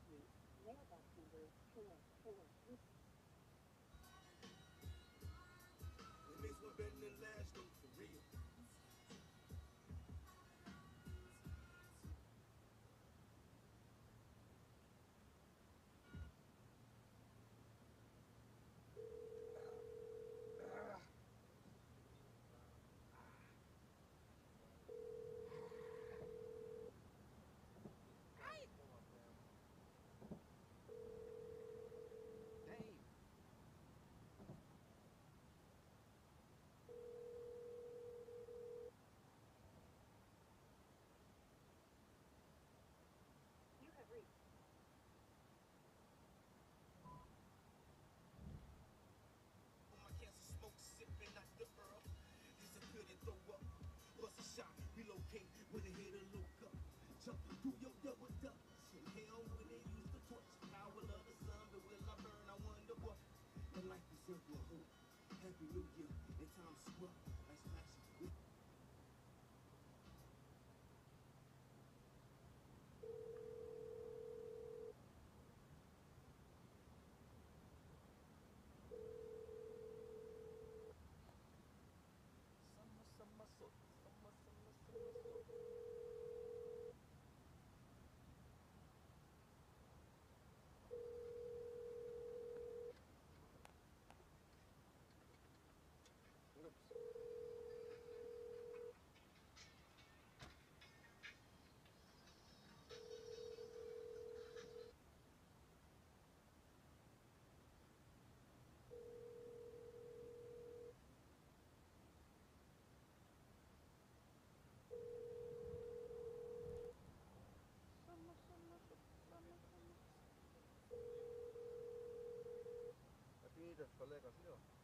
every mailbox number 446. shots. Relocate with a hit or vida.